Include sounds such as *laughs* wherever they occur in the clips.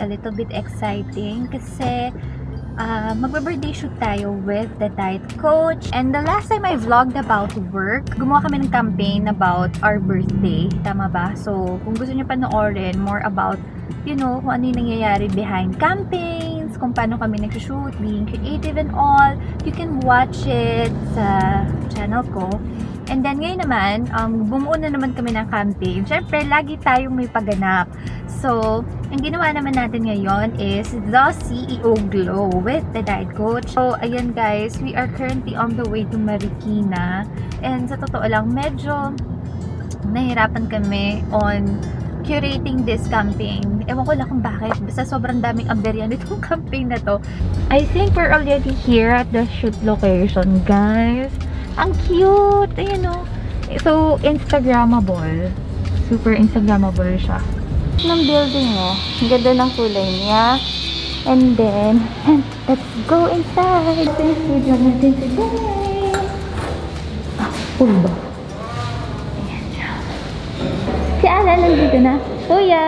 a little bit exciting kasi uh, magbe-birthday shoot tayo with the diet coach. And the last time I vlogged about work, gumawa kami ng campaign about our birthday. Tama ba? So, kung gusto niyo panoorin more about, you know, kung ano yung nangyayari behind campaigns, kung paano kami nag-shoot, being creative and all, you can watch it sa channel ko. And then ngayon naman, um, bumuo na naman kami ng campaign. Siyempre, lagi tayong may pagganap. So, ang ginawa naman natin ngayon is the CEO Glow with the Diet Coach. So, ayan guys, we are currently on the way to Marikina. And sa totoo lang, medyo nahirapan kami on curating this campaign. Ewan ko lang kung bakit. Basta sobrang daming aberyan itong *laughs* campaign na to. I think we're already here at the shoot location, guys. Ang cute! Ayan o. So, Instagrammable. Super Instagrammable siya. Ng building mo. Ang ganda ng kulay niya. And then, let's go inside. Ito yung studio natin today. Ah, full ba? Ayan siya. Si Alan nandito na. Kuya!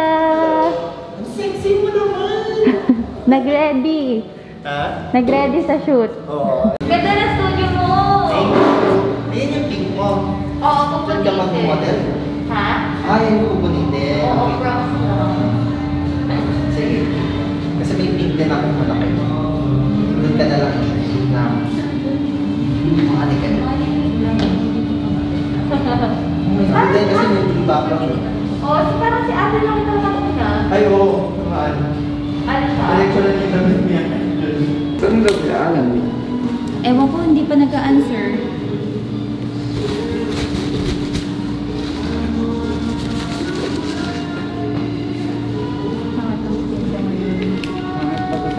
Sexy mo naman! *laughs* Nag-ready. Ha? Nag-ready sa shoot. Oo. Ganda na studio mo! Ayan yung pink mo. Oo, Diyan ka mag-model? Ha? Yung kukunin Oo, Okay. props lang. Sige. Kasi may pink din ako malaki. Doon ka na lang na makalik ka na. Hindi kasi may pink background. eh. Oo, si parang si Alan lang ito lang una. Ay, oo. Naman. Ano siya? Collection na kita ng niya. Saan daw si Alan? Ewan ko, hindi pa nag-answer.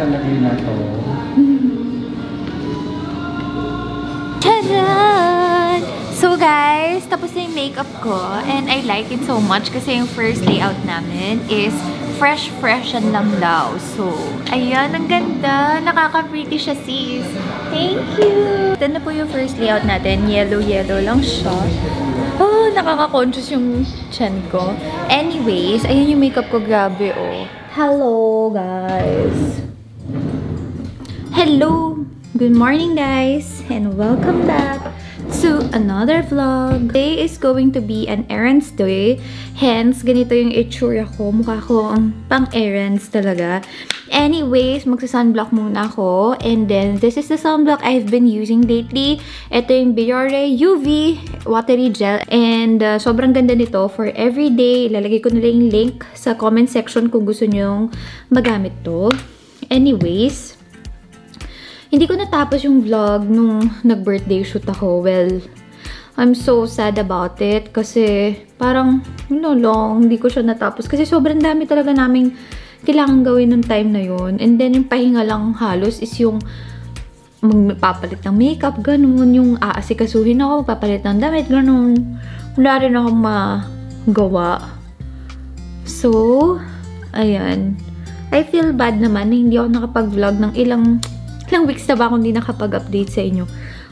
Bakit sa lagay na to? Charan! So guys, tapos na yung makeup ko and I like it so much kasi yung first layout namin is fresh fresh and lang daw. So, ayan, ang ganda. Nakaka-pretty siya sis. Thank you! Ito na po yung first layout natin. Yellow-yellow lang siya. Oh, nakaka-conscious yung chan ko. Anyways, ayan yung makeup ko. Grabe, oh. Hello, guys! Hello! Good morning guys and welcome back to another vlog. Today is going to be an errands day. Hence, ganito yung itsura ko. Mukha ko ang pang-errands talaga. Anyways, magsa-sunblock muna ako. And then, this is the sunblock I've been using lately. Ito yung Biore UV Watery Gel. And uh, sobrang ganda nito for everyday. Ilalagay ko nila yung link sa comment section kung gusto nyong magamit to. Anyways, hindi ko natapos yung vlog nung nag-birthday shoot ako. Well, I'm so sad about it kasi parang, ano long, hindi ko siya natapos. Kasi sobrang dami talaga naming kailangan gawin nung time na yun. And then, yung pahinga lang halos is yung magpapalit ng makeup, ganun. Yung aasikasuhin ako, magpapalit ng damit, ganun. Wala rin akong magawa. So, ayan. I feel bad naman na hindi ako nakapag-vlog ng ilang ilang weeks na ba akong hindi nakapag-update sa inyo?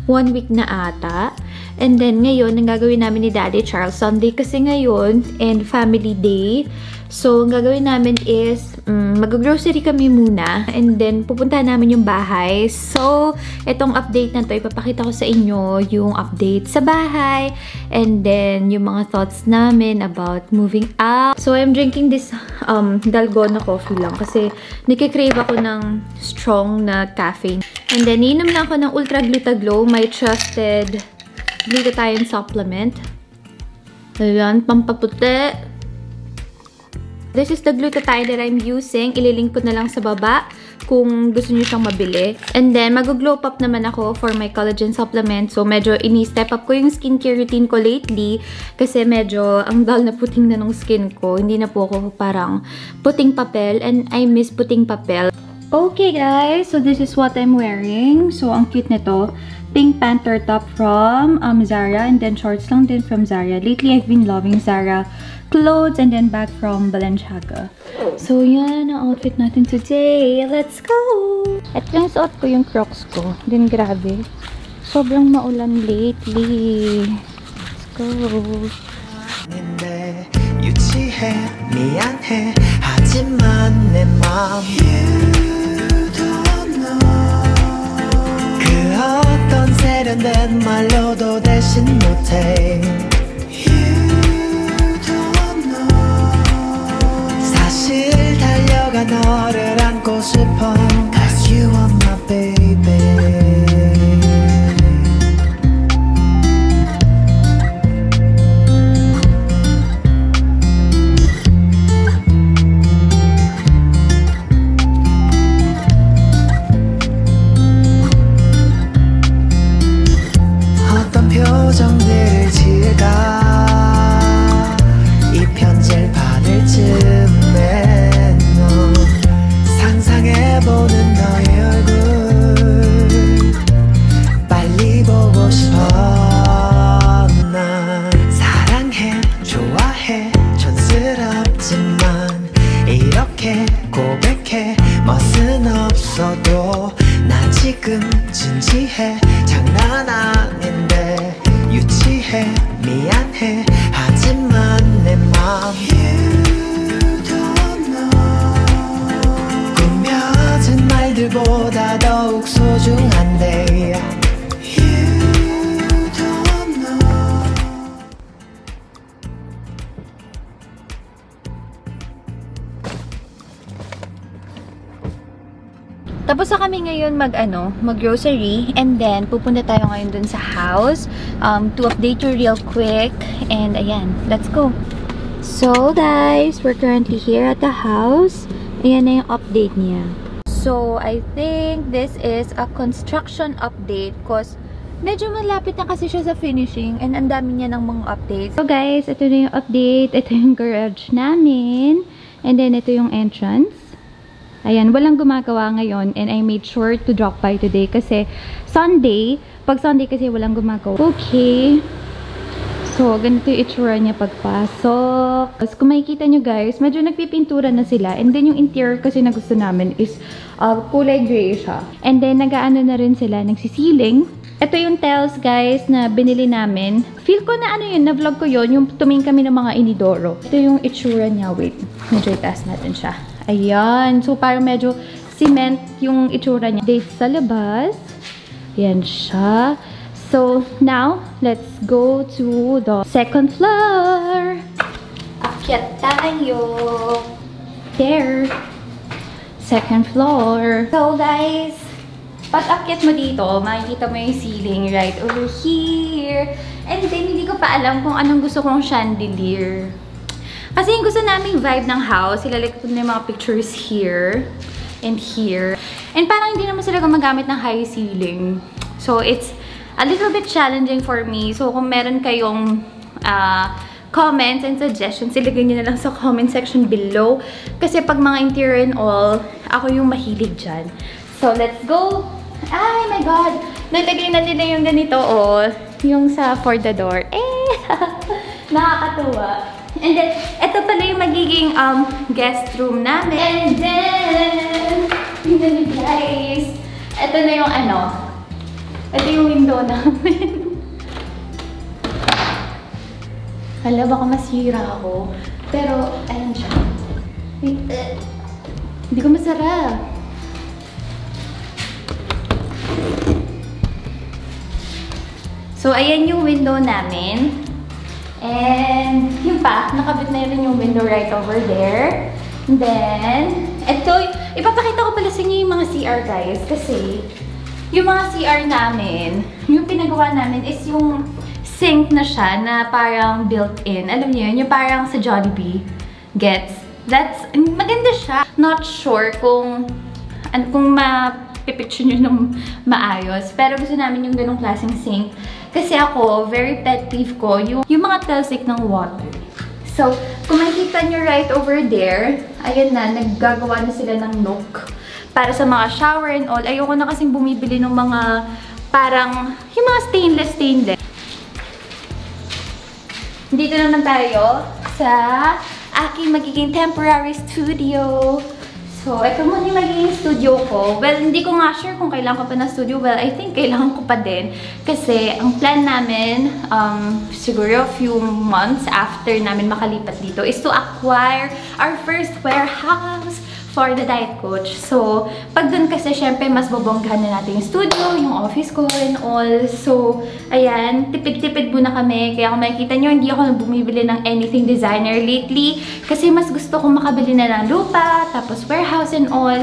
One week na ata. And then, ngayon, ang gagawin namin ni Daddy Charles Sunday kasi ngayon and family day. So, ang gagawin namin is um, mag-grocery kami muna and then pupuntahan namin yung bahay. So, itong update na to, ipapakita ko sa inyo yung update sa bahay and then yung mga thoughts namin about moving out. So, I'm drinking this um, Dalgona coffee lang kasi nakikrave ako ng strong na caffeine. And then, inom na ako ng Ultra Glutaglow, my trusted glutathione supplement. Ayan, pampaputi. This is the glutathione that I'm using. Ililink ko na lang sa baba kung gusto niyo siyang mabili. And then, mag-glow up naman ako for my collagen supplement. So, medyo ini-step up ko yung skincare routine ko lately kasi medyo ang dull na puting na ng skin ko. Hindi na po ako parang puting papel and I miss puting papel. Okay guys, so this is what I'm wearing. So, ang cute nito. Pink panther top from um, Zara and then shorts lang din from Zara. Lately, I've been loving Zara clothes and then bag from Balenciaga. So, yan ang outfit natin today. Let's go! At yung suot ko yung crocs ko. Din grabe. Sobrang maulan lately. Let's go! 인데 유치해 미안해 하지만 그 어떤 세련된 말로도 대신 못해. 사실 달려가 너를 안고 싶어. Cause you are my baby she had ano, mag-grocery. And then, pupunta tayo ngayon dun sa house um, to update you real quick. And, ayan, let's go. So, guys, we're currently here at the house. Ayan na yung update niya. So, I think this is a construction update because medyo malapit na kasi siya sa finishing and ang dami niya ng mga updates. So, guys, ito na yung update. Ito yung garage namin. And then, ito yung entrance. Ayan, walang gumagawa ngayon and I made sure to drop by today kasi Sunday, pag Sunday kasi walang gumagawa. Okay. So, ganito yung itsura niya pagpasok. Tapos, kung makikita nyo guys, medyo nagpipintura na sila. And then, yung interior kasi na gusto namin is uh, kulay gray siya. And then, nagaano na rin sila, nagsisiling. Ito yung tiles guys na binili namin. Feel ko na ano yun, na-vlog ko yun, yung tuming kami ng mga inidoro. Ito yung itsura niya. Wait, medyo itaas natin siya. Ayan. So, parang medyo cement yung itsura niya. Date sa labas. Ayan siya. So, now, let's go to the second floor. Akyat tayo. There. Second floor. So, guys, pag akyat mo dito, makikita mo yung ceiling right over here. And then, hindi ko pa alam kung anong gusto kong chandelier. Kasi yung gusto naming vibe ng house, ilalagay ko na mga pictures here and here. And parang hindi naman sila gumagamit ng high ceiling. So, it's a little bit challenging for me. So, kung meron kayong uh, comments and suggestions, ilagay nyo na lang sa comment section below. Kasi pag mga interior and all, ako yung mahilig dyan. So, let's go! Ay, my God! Nalagay na nila yung ganito, oh. Yung sa for the door. Eh! *laughs* Nakakatuwa. And then, ito pala yung magiging um, guest room namin. And then, guys. Ito na yung ano. Ito yung window namin. *laughs* Hala, baka masira ako. Pero, ayan siya. Hindi ko masara. So, ayan yung window namin. And, yun pa, nakabit na rin yung window right over there. And then, ito, ipapakita ko pala sa inyo yung mga CR guys. Kasi, yung mga CR namin, yung pinagawa namin is yung sink na siya na parang built-in. Alam niyo yun, yung parang sa Jollibee gets. That's, maganda siya. Not sure kung, an, kung ma-picture nyo ng maayos. Pero gusto namin yung ganong klaseng sink. Kasi ako, very pet peeve ko, yung, yung mga telsik ng water. So, kung makikita nyo right over there, ayan na, naggagawa na sila ng nook. Para sa mga shower and all. Ayoko na kasing bumibili ng mga parang, yung mga stainless stainless. Dito naman tayo sa aking magiging temporary studio. So, ito muna yung magiging studio ko. Well, hindi ko nga sure kung kailangan ko pa na studio. Well, I think kailangan ko pa din. Kasi, ang plan namin, um, siguro a few months after namin makalipat dito, is to acquire our first warehouse for the diet coach. So, pag dun kasi, syempre, mas bobonggahan na natin yung studio, yung office ko, and all. So, ayan, tipid-tipid muna kami. Kaya kung makikita nyo, hindi ako bumibili ng anything designer lately. Kasi mas gusto kong makabili na ng lupa, tapos warehouse and all.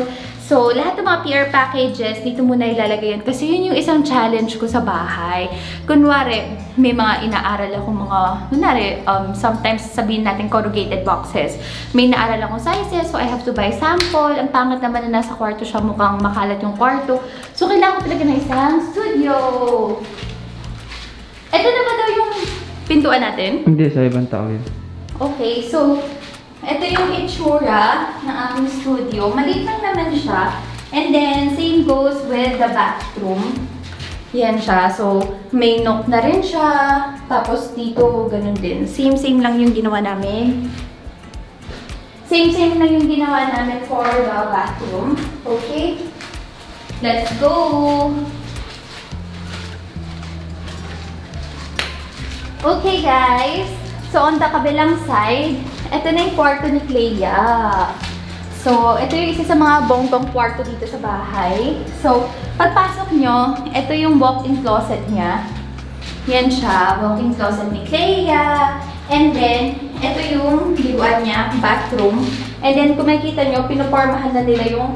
So, lahat ng mga PR packages, dito muna ilalagay yan. Kasi yun yung isang challenge ko sa bahay. Kunwari, may mga inaaral ako mga, kunwari, um, sometimes sabihin natin corrugated boxes. May inaaral akong sizes, so I have to buy sample. Ang pangat naman na nasa kwarto siya, mukhang makalat yung kwarto. So, kailangan ko talaga ng isang studio. Ito na ba daw yung pintuan natin? Hindi, sa ibang tao yun. Okay, so, ito yung itsura ng aming studio. Maliit lang naman siya. And then, same goes with the bathroom. Yan siya. So, may nook na rin siya. Tapos, dito, ganun din. Same-same lang yung ginawa namin. Same-same lang yung ginawa namin for the bathroom. Okay? Let's go! Okay, guys. So, on the kabilang side, ito na yung kwarto ni Clea. So, ito yung isa sa mga bongbong kwarto dito sa bahay. So, pagpasok nyo, ito yung walk-in closet niya. Yan siya, walk-in closet ni Clea. And then, ito yung liwan niya, bathroom. And then, kung makikita nyo, pinupormahan na nila yung...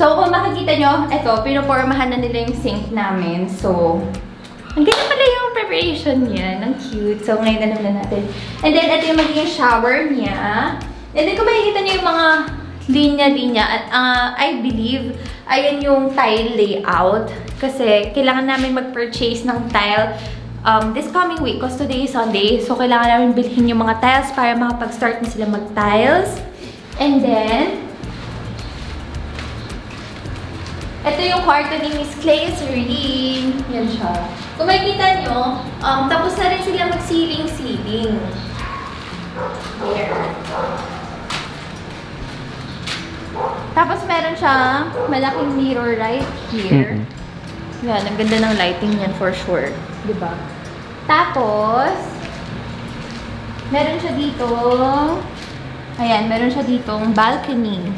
So, kung makikita nyo, ito, pinupormahan na nila yung sink namin. So, ang ganda pala yung preparation niya. Ang cute. So, ngayon na naman natin. And then, ito yung magiging shower niya. And then, kung makikita nyo yung mga linya-linya, uh, I believe, ayan yung tile layout. Kasi, kailangan namin mag-purchase ng tile um, this coming week. Because today is Sunday. So, kailangan namin bilhin yung mga tiles para makapag-start na sila mag-tiles. And then, ito yung kwarto ni Miss Clay Serene. Yan siya. Kung makikita nyo, um, tapos na rin sila mag-ceiling-ceiling. Here. Tapos meron siyang malaking mirror right here. Mhm. Yan, ang ganda ng lighting niyan for sure. Di ba? Tapos, meron siya dito, ayan, meron siya ditong balcony.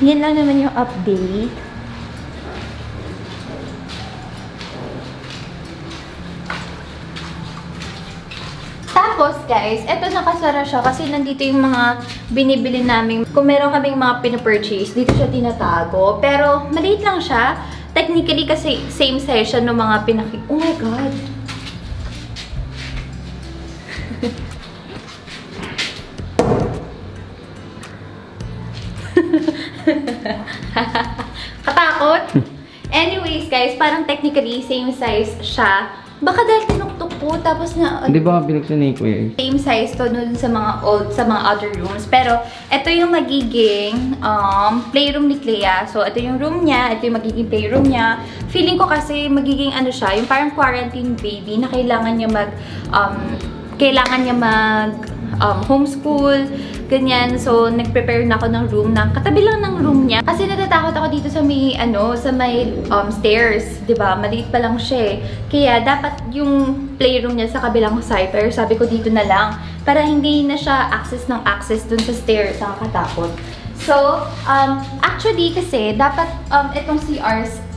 Yan lang naman yung update. Tapos, guys, eto nakasara siya kasi nandito yung mga binibili namin. Kung meron kaming mga pinapurchase, dito siya tinatago. Pero, maliit lang siya. Technically, kasi same size siya ng mga pinaki... Oh my God! *laughs* Katakot? Anyways, guys, parang technically same size siya. Baka dahil tinuktok ko, tapos na... Hindi ba binuksan ni Kuya? Same size to dun sa mga old, sa mga other rooms. Pero, ito yung magiging um, playroom ni Clea. So, ito yung room niya. Ito yung magiging playroom niya. Feeling ko kasi magiging ano siya, yung parang quarantine baby na kailangan niya mag, um, kailangan niya mag um, homeschool, ganyan. So, nag-prepare na ako ng room ng katabi lang ng room niya. Kasi natatakot ako dito sa may, ano, sa may um, stairs, ba Maliit pa lang siya eh. Kaya, dapat yung playroom niya sa kabilang side. Pero sabi ko dito na lang, para hindi na siya access ng access dun sa stairs. Nakakatakot. So, um, actually kasi, dapat um, itong CRs,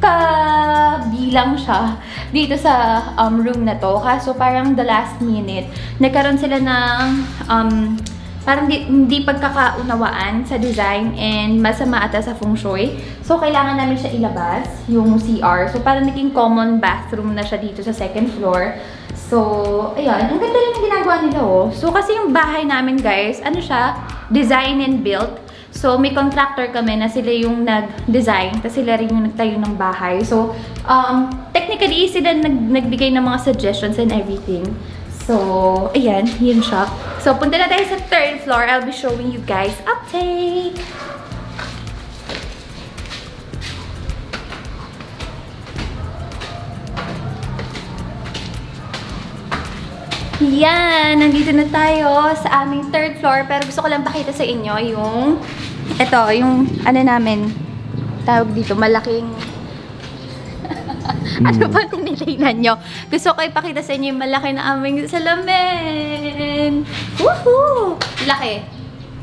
kabilang siya dito sa um, room na to. Kaso parang the last minute, nagkaroon sila ng um, parang di, hindi pagkakaunawaan sa design and masama ata sa feng shui. So, kailangan namin siya ilabas, yung CR. So, parang naging common bathroom na siya dito sa second floor. So, ayun. Ang ganda rin ginagawa nila, oh. So, kasi yung bahay namin, guys, ano siya? Design and built. So, may contractor kami na sila yung nag-design, tapos sila rin yung nagtayo ng bahay. So, um, technically, sila nag nagbigay ng mga suggestions and everything. So, ayan, yun siya. So, punta na tayo sa third floor. I'll be showing you guys update. Yan, nandito na tayo sa aming third floor. Pero gusto ko lang pakita sa inyo yung, ito, yung, ano namin, tawag dito, malaking, *laughs* ano ba tinitingnan nyo? Gusto ko ipakita sa inyo yung malaki na aming salamin. Woohoo! Laki.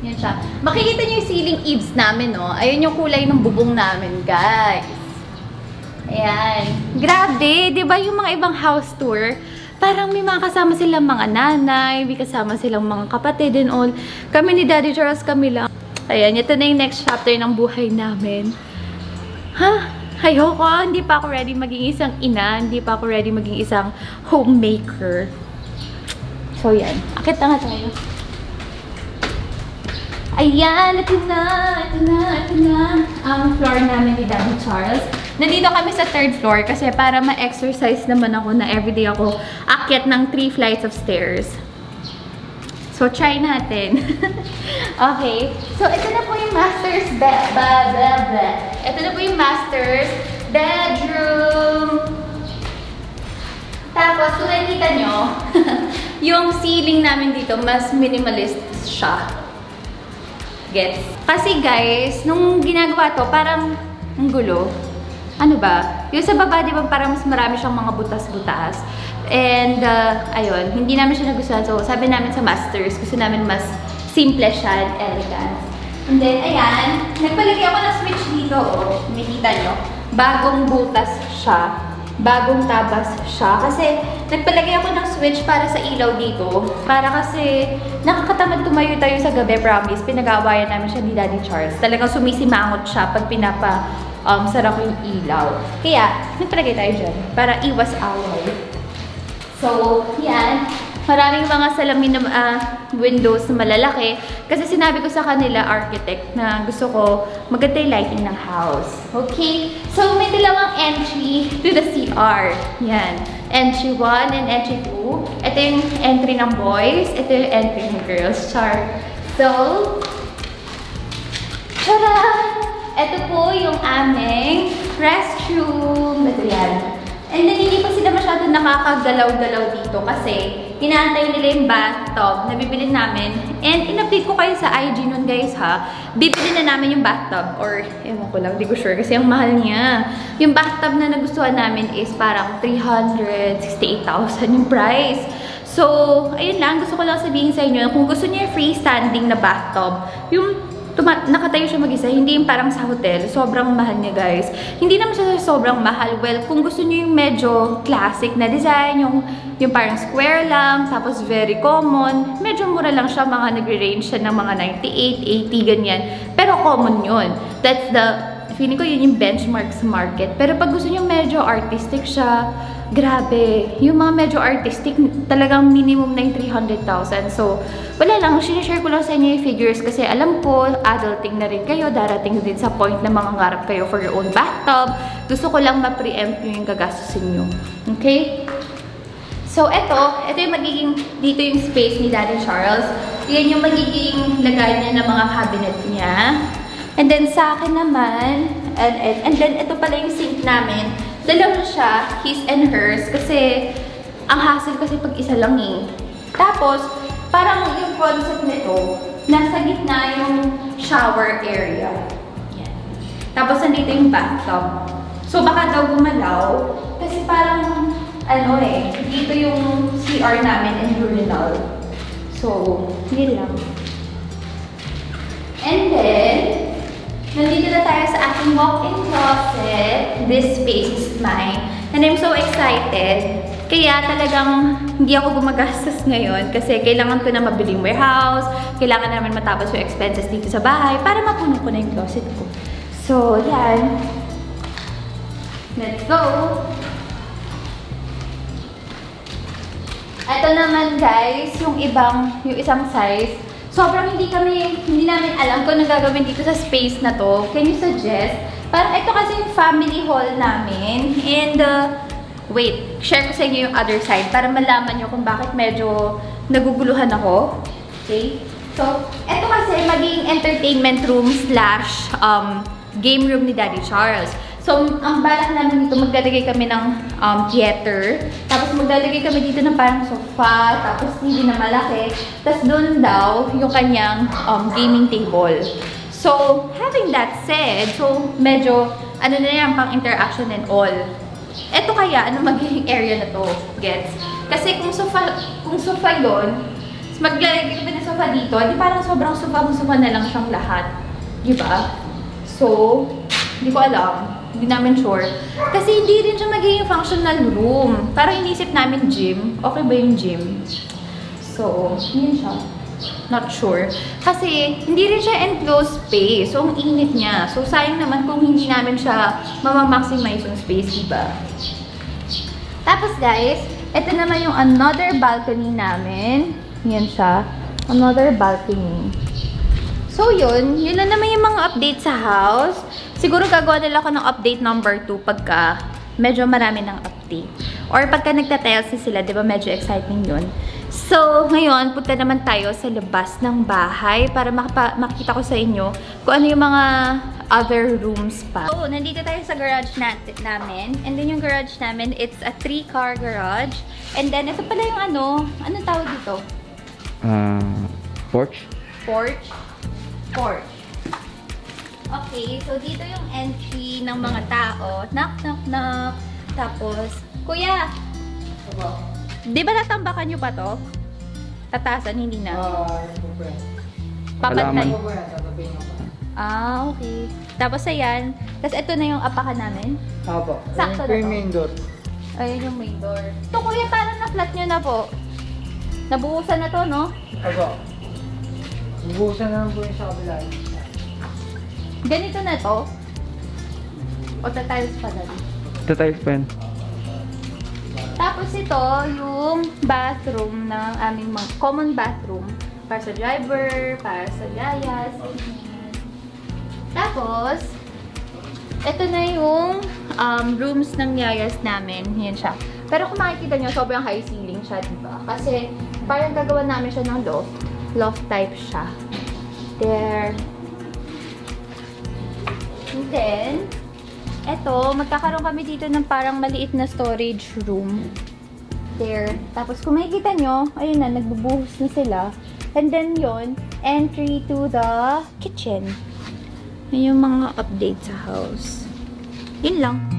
Yan siya. Makikita nyo yung ceiling eaves namin, no? Ayun yung kulay ng bubong namin, guys. Ayan. Grabe, di ba yung mga ibang house tour, parang may mga kasama silang mga nanay, may kasama silang mga kapatid and all. Kami ni Daddy Charles kami lang. Ayan, ito na yung next chapter ng buhay namin. Ha? Ayoko, hindi pa ako ready maging isang ina, hindi pa ako ready maging isang homemaker. So, yan. Akit na nga tayo. Ayan, ito na, ito na, ito na. Ang floor namin ni Daddy Charles. Nandito kami sa third floor kasi para ma-exercise naman ako na everyday ako akyat ng three flights of stairs. So, try natin. *laughs* okay. So, ito na po yung master's bed. Ba, ba, ba. Ito na po yung master's bedroom. Tapos, kung nakikita nyo, *laughs* yung ceiling namin dito, mas minimalist siya. Gets? Kasi guys, nung ginagawa to, parang ang gulo. Ano ba? Yung sa baba, di ba, parang mas marami siyang mga butas-butas. And, uh, ayun, hindi namin siya nagustuhan. So, sabi namin sa masters, gusto namin mas simple siya and elegant. And then, ayan, nagpalagay ako ng switch dito, oh. Nakikita nyo? Bagong butas siya. Bagong tabas siya. Kasi, nagpalagay ako ng switch para sa ilaw dito. Para kasi, nakakatamad tumayo tayo sa gabi, promise. Pinag-aawayan namin siya ni Daddy Charles. Talagang sumisimangot siya pag pinapa um, sarap yung ilaw. Kaya, nagpalagay tayo dyan. Para iwas away. So, yan. Maraming mga salamin na uh, windows na malalaki. Kasi sinabi ko sa kanila, architect, na gusto ko maganda lighting ng house. Okay? So, may dalawang entry to the CR. Yan. Entry 1 and entry 2. Ito yung entry ng boys. Ito yung entry ng girls. Char. So, Tara! Ito po yung aming restroom. Ito yan. And then, hindi pa sila masyado nakakagalaw-galaw dito kasi inaantay nila yung bathtub na bibili namin. And in-update ko kayo sa IG nun guys ha. Bibili na namin yung bathtub or ewan ko lang, di ko sure kasi ang mahal niya. Yung bathtub na nagustuhan namin is parang 368,000 yung price. So, ayun lang. Gusto ko lang sabihin sa inyo kung gusto niyo yung freestanding na bathtub, yung Tuma nakatayo siya mag-isa, hindi yung parang sa hotel. Sobrang mahal niya, guys. Hindi naman siya sobrang mahal. Well, kung gusto niyo yung medyo classic na design, yung, yung parang square lang, tapos very common, medyo mura lang siya. Mga nagre-range siya ng mga 98, 80, ganyan. Pero common yun. That's the, feeling ko yun yung benchmark sa market. Pero pag gusto niyo medyo artistic siya, grabe, yung mga medyo artistic, talagang minimum na yung 300,000. So, wala lang, sinishare ko lang sa inyo yung figures kasi alam ko, adulting na rin kayo, darating din sa point na mga ngarap kayo for your own bathtub. Gusto ko lang ma-preempt yung gagastusin nyo. Okay? So, eto, eto yung magiging, dito yung space ni Daddy Charles. Yan yung magiging lagay niya ng mga cabinet niya. And then, sa akin naman, and, and, and then, ito pala yung sink namin. Dalawa siya, his and hers, kasi ang hassle kasi pag isa lang eh. Tapos, parang yung concept nito, nasa gitna yung shower area. Yan. Tapos, nandito yung bathtub. So, baka daw gumalaw, kasi parang, ano eh, dito yung CR namin and urinal. So, yun lang. And then, Nandito na tayo sa ating walk-in closet. This space is mine. And I'm so excited. Kaya talagang hindi ako gumagastos ngayon kasi kailangan ko na mabili yung warehouse, kailangan naman matapos yung expenses dito sa bahay para mapuno ko na yung closet ko. So, yan. Let's go! Ito naman guys, yung ibang, yung isang size sobrang hindi kami, hindi namin alam kung ano gagawin dito sa space na to. Can you suggest? Parang ito kasi yung family hall namin. And, uh, wait, share ko sa inyo yung other side para malaman nyo kung bakit medyo naguguluhan ako. Okay? So, ito kasi maging entertainment room slash um, game room ni Daddy Charles. So, ang balak namin dito, maglalagay kami ng um, theater. Tapos maglalagay kami dito ng parang sofa, tapos TV na malaki. Tapos doon daw yung kanyang um, gaming table. So, having that said, so medyo, ano na yan, pang interaction and all. eto kaya, ano magiging area na to? Gets? Kasi kung sofa, kung sofa yun, maglalagay ka pa ng sofa dito, di parang sobrang sofa sofa na lang siyang lahat. Di ba? So, hindi ko alam. Hindi namin sure. Kasi hindi rin siya magiging functional room. Parang inisip namin gym. Okay ba yung gym? So, yun siya. Not sure. Kasi, hindi rin siya enclosed space. So, ang init niya. So, sayang naman kung hindi namin siya mamamaximize yung space, diba? Tapos, guys, ito naman yung another balcony namin. Yan siya. Another balcony. So, yun. Yun lang naman mga update sa house. Siguro gagawa nila ako ng update number 2 pagka medyo marami ng update. Or pagka nagtatiles na sila, di ba medyo exciting yun. So, ngayon, punta naman tayo sa labas ng bahay para makita ko sa inyo kung ano yung mga other rooms pa. So, nandito tayo sa garage natin, namin. And then yung garage namin, it's a three-car garage. And then, ito pala yung ano, anong tawag dito? Ah, porch? porch. Porch. Okay, so dito yung entry ng mga tao. Knock, knock, knock. Tapos, Kuya, di ba natambakan nyo pa to? Tatasan, hindi na. Ah, yan? Papantay. Ah, okay. Tapos ayan. Tapos ito na yung apakan namin. Opo. Sakto na yung main door. Ayun yung main door. Ito kuya, parang na-flat nyo na po. Nabuhusan na to, no? Opo. Bubuhusan na lang po yung sa kabila. Ganito na to. O tiles pa dali. Ito tiles pa yan. Tapos ito, yung bathroom ng aming mga common bathroom. Para sa driver, para sa yayas. Tapos, ito na yung um, rooms ng yayas namin. Yan siya. Pero kung makikita nyo, sobrang high ceiling siya, diba? Kasi parang gagawa namin siya ng loft. Loft type siya. There. And then, eto, magkakaroon kami dito ng parang maliit na storage room. There. Tapos kung makikita nyo, ayun na, nagbubuhos na sila. And then yon entry to the kitchen. Yun yung mga update sa house. Yun lang.